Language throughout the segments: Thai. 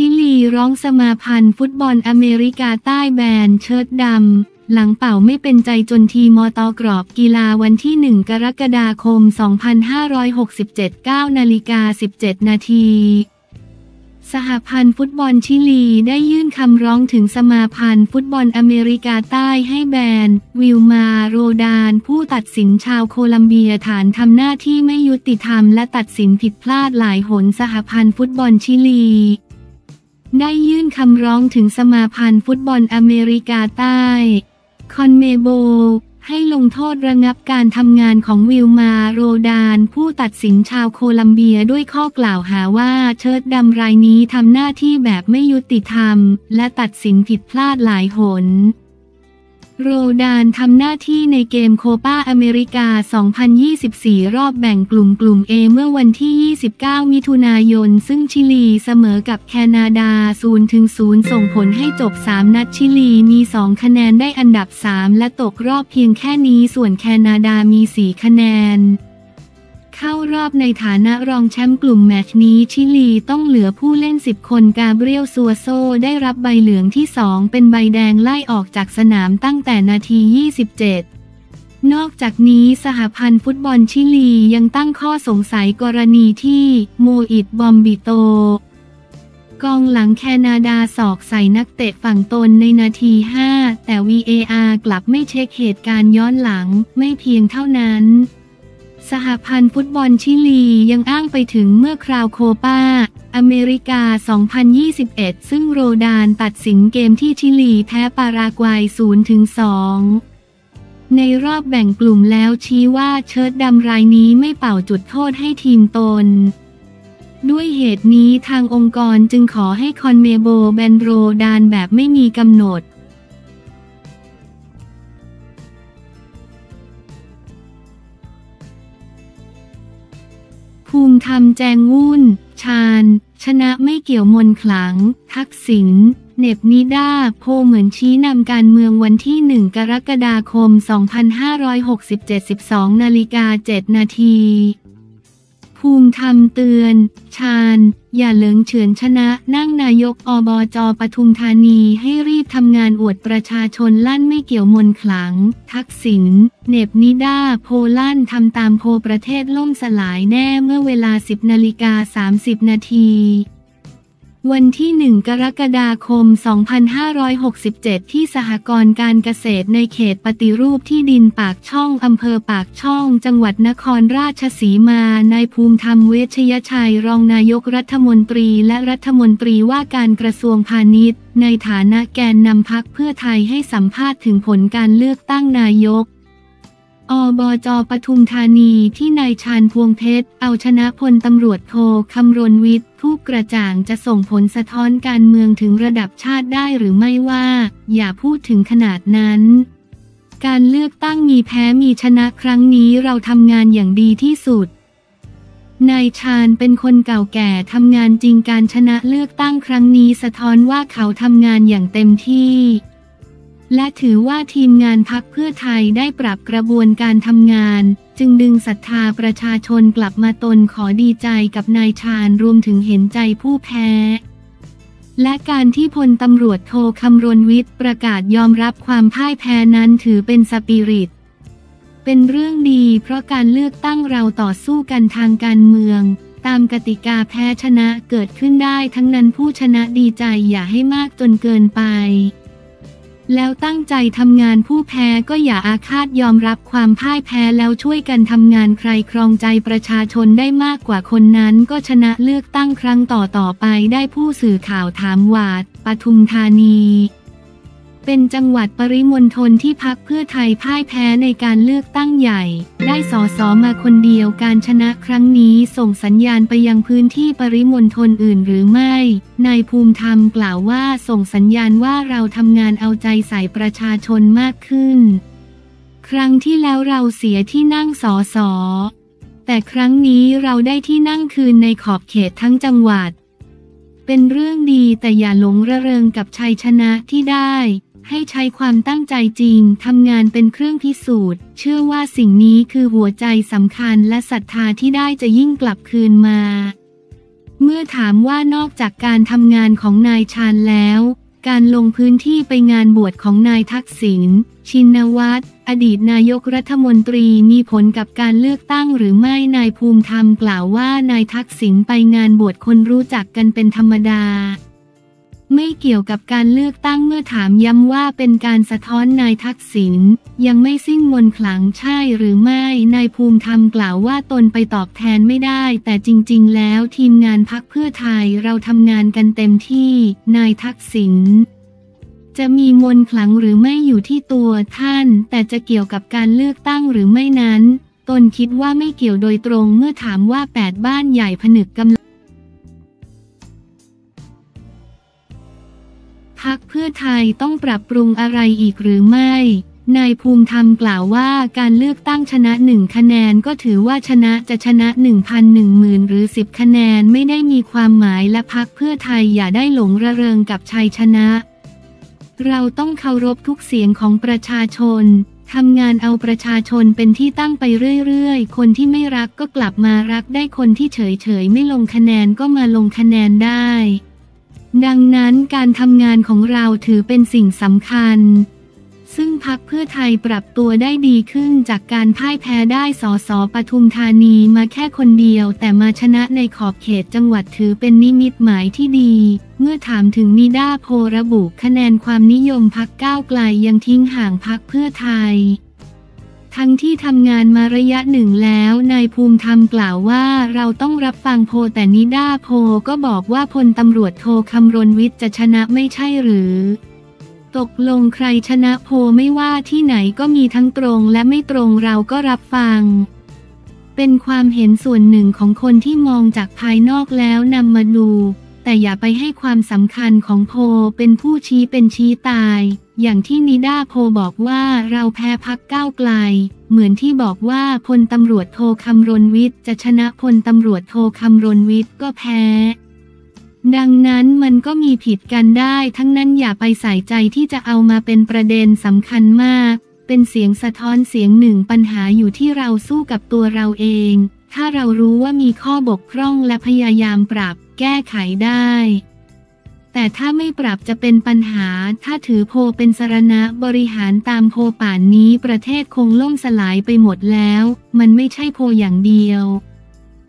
ชิลีร้องสมาพันธ์ฟุตบอลอเมริกาใต้แบนเชิดดำ หลังเป่าไม่เป็นใจจนทีมอตอกรอบกีฬาวันที่ 1 กรกฎาคม 2567 9นาฬิกา 17 นาทีสหพันธ์ฟุตบอลชิลีได้ยื่นคำร้องถึงสมาพันธ์ฟุตบอลอเมริกาใต้ให้แบน วิลมาโรดาน ผู้ตัดสินชาวโคลัมเบียฐานทำหน้าที่ไม่ยุติธรรมและตัดสินผิดพลาดหลายหนสหพันธ์ฟุตบอลชิลี ได้ยื่นคำร้องถึงสมาพันธ์ฟุตบอลอเมริกาใต้ คอนเมบอล ให้ลงโทษระงับการทำงานของวิลมาโรดาน ผู้ตัดสินชาวโคลัมเบียด้วยข้อกล่าวหาว่าเชิ้ตดำรายนี้ทำหน้าที่แบบไม่ยุติธรรม และตัดสินผิดพลาดหลายหน โรดานทำหน้าที่ในเกมโคปาอเมริกา 2024 รอบแบ่งกลุ่มกลุ่ม A เมื่อวันที่ 29 มิถุนายน ซึ่งชิลีเสมอกับแคนาดา 0-0 ส่งผลให้จบ 3 นัดชิลีมี 2 คะแนนได้อันดับ 3 และตกรอบเพียงแค่นี้ส่วนแคนาดามี 4 คะแนน เข้ารอบในฐานะรองแชมป์กลุ่มแมตช์นี้ชิลีต้องเหลือผู้เล่น 10 คนกาเบรียลซัวโซได้รับใบเหลืองที่ 2 เป็นใบแดงไล่ออกจากสนามตั้งแต่นาที 27นอกจากนี้สหพันธ์ฟุตบอลชิลียังตั้งข้อสงสัยกรณีที่โมอิดบอมบิโต กองหลังแคนาดาสอกใส่นักเตะฝั่งตนในนาที 5 แต่ VAR กลับไม่เช็คเหตุการณ์ย้อนหลังไม่เพียงเท่านั้น สหพันธ์ฟุตบอลชิลียังอ้างไปถึงเมื่อคราวโคปาอเมริกา 2021 ซึ่งโรดานตัดสินเกมที่ชิลีแพ้ปารากวัย 0-2 ในรอบแบ่งกลุ่มแล้วชี้ว่าเชิดดำรายนี้ไม่เป่าจุดโทษให้ทีมตน ด้วยเหตุนี้ทางองค์กรจึงขอให้คอนเมโบแบนโรดานแบบไม่มีกำหนด ภูมิธรรมแจงวุ่น ชาญ ชนะไม่เกี่ยวมนขลัง ทักษิณเน็บนิด้าโพเหมือนชี้นำการเมืองวันที่ 1 กรกฎาคม 2567 12นาฬิกา7นาที ภูมิธรรมเตือน ชาญ อย่าเหลิงเฉือนชนะ นั่งนายกอบจปทุมธานีให้รีบทำงานอวดประชาชนลั่นไม่เกี่ยวมนขลัง ทักษิณเนบนิดาโพลั่นทำตามโพประเทศล่มสลายแน่เมื่อเวลา 10นาฬิกา30 นาที วันที่ 1 กรกฎาคม 2567 ที่สหกรณ์การเกษตรในเขตปฏิรูปที่ดินปากช่องอำเภอปากช่อง จังหวัดนครราชสีมา นายภูมิธรรมเวชยชัย รองนายกรัฐมนตรีและรัฐมนตรีว่าการกระทรวงพาณิชย์ ในฐานะแกนนำพักเพื่อไทยให้สัมภาษณ์ถึงผลการเลือกตั้งนายก อบจปทุมธานีที่นายชาญพวงเพชร เอาชนะพลตำรวจโทคำรณวิทย์ผู้กระจ่างจะส่งผลสะท้อนการเมืองถึงระดับชาติได้หรือไม่ว่า อย่าพูดถึงขนาดนั้นการเลือกตั้งมีแพ้มีชนะครั้งนี้เราทำงานอย่างดีที่สุด นายชาญเป็นคนเก่าแก่ทำงานจริงการชนะเลือกตั้งครั้งนี้สะท้อนว่าเขาทำงานอย่างเต็มที่ และถือว่าทีมงานพักเพื่อไทยได้ปรับกระบวนการทำงาน จึงดึงศรัทธาประชาชนกลับมาตนขอดีใจกับนายชาญรวมถึงเห็นใจผู้แพ้ และการที่พลตำรวจโทคำรณวิทย์ประกาศยอมรับความพ่ายแพ้นั้นถือเป็นสปิริต เป็นเรื่องดีเพราะการเลือกตั้งเราต่อสู้กันทางการเมืองตามกติกาแพ้ชนะเกิดขึ้นได้ทั้งนั้นผู้ชนะดีใจอย่าให้มากจนเกินไป แล้วตั้งใจทำงานผู้แพ้ก็อย่าอาฆาตยอมรับความพ่ายแพ้แล้วช่วยกันทำงานใครครองใจประชาชนได้มากกว่าคนนั้น ก็ชนะเลือกตั้งครั้งต่อต่อไปได้ผู้สื่อข่าวถามวาดปทุมธานี เป็นจังหวัดปริมณฑลที่พักเพื่อไทยพ่ายแพ้ในการเลือกตั้งใหญ่ ได้สอสอมาคนเดียวการชนะครั้งนี้ส่งสัญญาณไปยังพื้นที่ปริมณฑลอื่นหรือไม่ นายภูมิธรรมกล่าวว่าส่งสัญญาณว่าเราทำงานเอาใจใส่ประชาชนมากขึ้น ครั้งที่แล้วเราเสียที่นั่งสอสอแต่ครั้งนี้เราได้ที่นั่งคืนในขอบเขตทั้งจังหวัด เป็นเรื่องดีแต่อย่าหลงระเริงกับชัยชนะที่ได้ ให้ใช้ความตั้งใจจริงทำงานเป็นเครื่องพิสูจน์ เชื่อว่าสิ่งนี้คือหัวใจสำคัญและศรัทธาที่ได้จะยิ่งกลับคืนมา เมื่อถามว่านอกจากการทำงานของนายชาญแล้ว การลงพื้นที่ไปงานบวชของนายทักษิณชินวัตรอดีตนายกรัฐมนตรีมีผลกับการเลือกตั้งหรือไม่นายภูมิธรรมกล่าวว่านายทักษิณไปงานบวชคนรู้จักกันเป็นธรรมดา ไม่เกี่ยวกับการเลือกตั้งเมื่อถามย้ำว่าเป็นการสะท้อนนายทักษิณยังไม่สิ้นมนขลังใช่หรือไม่นายภูมิธรรมกล่าวว่าตนไปตอบแทนไม่ได้ แต่จริง ๆ แล้วทีมงานพักเพื่อไทยเราทำงานกันเต็มที่ นายทักษิณจะมีมนขลังหรือไม่อยู่ที่ตัวท่าน แต่จะเกี่ยวกับการเลือกตั้งหรือไม่นั้น ตนคิดว่าไม่เกี่ยวโดยตรงเมื่อถามว่าแปดบ้านใหญ่ผนึกกำลัง พักเพื่อไทยต้องปรับปรุงอะไรอีกหรือไม่ นายภูมิธรรมกล่าวว่าการเลือกตั้งชนะหนึ่งคะแนนก็ถือว่าชนะจะชนะหนึ่งพันหนึ่งหมื่นหรือสิบคะแนนไม่ได้มีความหมายและพักเพื่อไทยอย่าได้หลงระเริงกับชัยชนะ เราต้องเคารพทุกเสียงของประชาชนทำงานเอาประชาชนเป็นที่ตั้งไปเรื่อยๆ คนที่ไม่รักก็กลับมารักได้คนที่เฉยๆ ไม่ลงคะแนนก็มาลงคะแนนได้ ดังนั้นการทำงานของเราถือเป็นสิ่งสำคัญ ซึ่งพักเพื่อไทยปรับตัวได้ดีขึ้นจากการพ่ายแพ้ได้สอสอปทุมธานีมาแค่คนเดียว แต่มาชนะในขอบเขตจังหวัดถือเป็นนิมิตหมายที่ดี เมื่อถามถึงนิด้าโพระบุคะแนนความนิยมพักก้าวไกลยังทิ้งห่างพักเพื่อไทย ทั้งที่ทำงานมาระยะหนึ่งแล้วนายภูมิธรรมกล่าวว่าเราต้องรับฟังโพแต่นิด้าโพก็บอกว่าพลตำรวจโทคำรณวิทย์จะชนะไม่ใช่หรือ ตกลงใครชนะโพไม่ว่าที่ไหนก็มีทั้งตรงและไม่ตรงเราก็รับฟัง เป็นความเห็นส่วนหนึ่งของคนที่มองจากภายนอกแล้วนำมาดู แต่อย่าไปให้ความสำคัญของโพเป็นผู้ชี้เป็นชี้ตาย อย่างที่นิด้าโพบอกว่าเราแพ้พักก้าวไกล เหมือนที่บอกว่าพลตำรวจโทคำรณวิทย์จะชนะพลตำรวจโทคำรณวิทย์ก็แพ้ ดังนั้นมันก็มีผิดกันได้ ทั้งนั้นอย่าไปใส่ใจที่จะเอามาเป็นประเด็นสำคัญมาก เป็นเสียงสะท้อนเสียงหนึ่งปัญหาอยู่ที่เราสู้กับตัวเราเอง ถ้าเรารู้ว่ามีข้อบกพร่องและพยายามปรับแก้ไขได้ แต่ถ้าไม่ปรับจะเป็นปัญหา ถ้าถือโพเป็นสารณะบริหารตามโพป่านนี้ประเทศคงล่มสลายไปหมดแล้ว มันไม่ใช่โพอย่างเดียว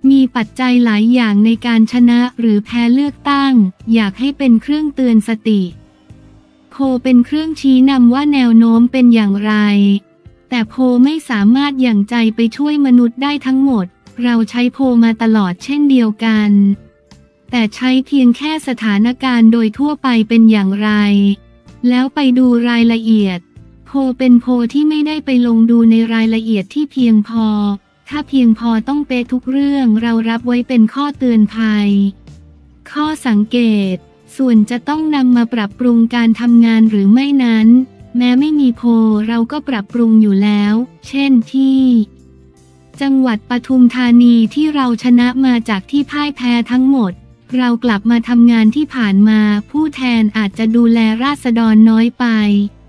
มีปัจจัยหลายอย่างในการชนะหรือแพ้เลือกตั้ง อยากให้เป็นเครื่องเตือนสติ โพเป็นเครื่องชี้นำว่าแนวโน้มเป็นอย่างไร แต่โพไม่สามารถอย่างใจไปช่วยมนุษย์ได้ทั้งหมด เราใช้โพมาตลอดเช่นเดียวกัน แต่ใช้เพียงแค่สถานการณ์โดยทั่วไปเป็นอย่างไร แล้วไปดูรายละเอียด โพเป็นโพที่ไม่ได้ไปลงดูในรายละเอียดที่เพียงพอ ถ้าเพียงพอต้องเป๊ะทุกเรื่องเรารับไว้เป็นข้อเตือนภัย ข้อสังเกต ส่วนจะต้องนำมาปรับปรุงการทำงานหรือไม่นั้น แม้ไม่มีโพเราก็ปรับปรุงอยู่แล้ว เช่นที่ จังหวัดปทุมธานีที่เราชนะมาจากที่พ่ายแพ้ทั้งหมด เรากลับมาทำงานที่ผ่านมา ผู้แทนอาจจะดูแลราษฎรน้อยไป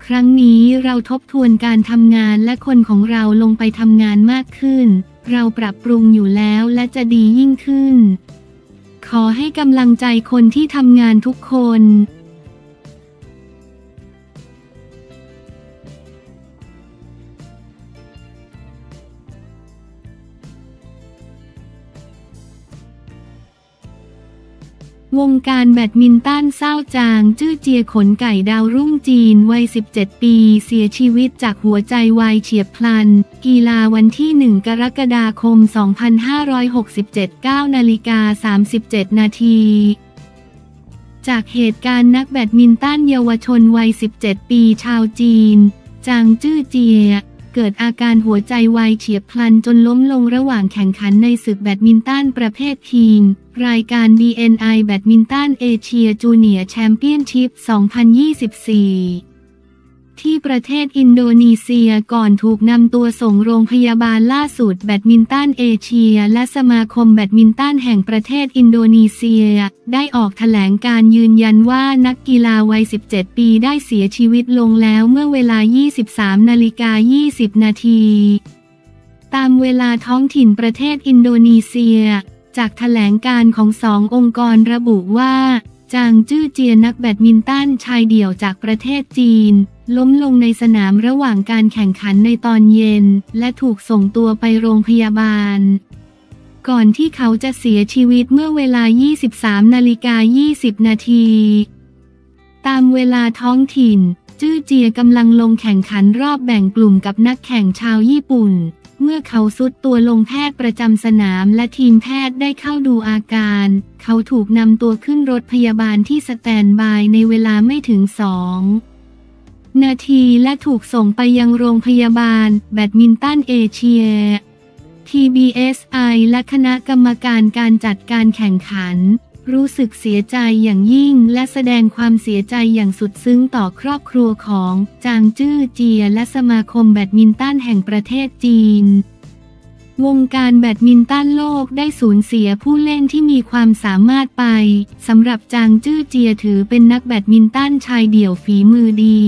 ครั้งนี้เราทบทวนการทำงานและคนของเราลงไปทำงานมากขึ้น เราปรับปรุงอยู่แล้วและจะดียิ่งขึ้น ขอให้กำลังใจคนที่ทำงานทุกคน วงการแบดมินตันเศร้าจาง จื้อเจียขนไก่ดาวรุ่งจีน วัย 17 ปี เสียชีวิตจากหัวใจวายเฉียบพลัน กีฬาวันที่ 1 กรกฎาคม 2567 9นาฬิกา 37 นาทีจากเหตุการณ์นักแบดมินตันเยาวชนวัย 17 ปีชาวจีน จางจื้อเจีย เกิดอาการหัวใจวายเฉียบพลันจนล้มลงระหว่างแข่งขันในศึกแบดมินตันประเภททีม รายการ BNI Badminton Asia Junior Championships 2024 ที่ประเทศอินโดนีเซียก่อนถูกนำตัวส่งโรงพยาบาลล่าสุดแบดมินตันเอเชีย และสมาคมแบดมินตันแห่งประเทศอินโดนีเซีย ได้ออกแถลงการยืนยันว่านักกีฬาวัย 17 ปีได้เสียชีวิตลงแล้วเมื่อเวลา 23 นาฬิกา 20 นาที ตามเวลาท้องถิ่นประเทศอินโดนีเซีย จากแถลงการของสององค์กรระบุว่า จางจื้อเจียนักแบดมินตันชายเดี่ยวจากประเทศจีน ล้มลงในสนามระหว่างการแข่งขันในตอนเย็น และถูกส่งตัวไปโรงพยาบาล ก่อนที่เขาจะเสียชีวิตเมื่อเวลา 23 นาฬิกา 20 นาที ตามเวลาท้องถิ่น จื้อเจียกำลังลงแข่งขันรอบแบ่งกลุ่มกับนักแข่งชาวญี่ปุ่น เมื่อเขาสุดตัวลงแพทย์ประจำสนามและทีมแพทย์ได้เข้าดูอาการ เขาถูกนำตัวขึ้นรถพยาบาลที่สแตนบายในเวลาไม่ถึงสองนาทีและถูกส่งไปยังโรงพยาบาล แบดมินตันเอเชีย PBSI และคณะกรรมการการจัดการแข่งขัน รู้สึกเสียใจอย่างยิ่งและแสดงความเสียใจอย่างสุดซึ้งต่อครอบครัวของ จางจื้อเจีย และสมาคมแบดมินตันแห่งประเทศจีน วงการแบดมินตันโลกได้สูญเสียผู้เล่นที่มีความสามารถไปสำหรับจางจื้อเจียถือเป็นนักแบดมินตันชายเดี่ยวฝีมือดี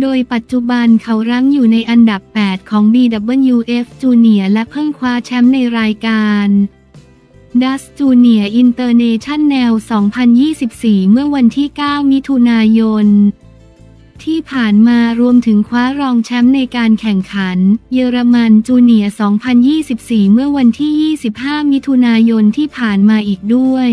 โดยปัจจุบันเขารั้งอยู่ในอันดับ 8 ของ BWF Junior และเพิ่งคว้าแชมป์ในรายการ Dutch Junior International 2024 เมื่อวันที่ 9 มิถุนายน ที่ผ่านมารวมถึงคว้ารองแชมป์ในการแข่งขัน เยอรมัน Junior 2024 เมื่อวันที่ 25 มิถุนายนที่ผ่านมาอีกด้วย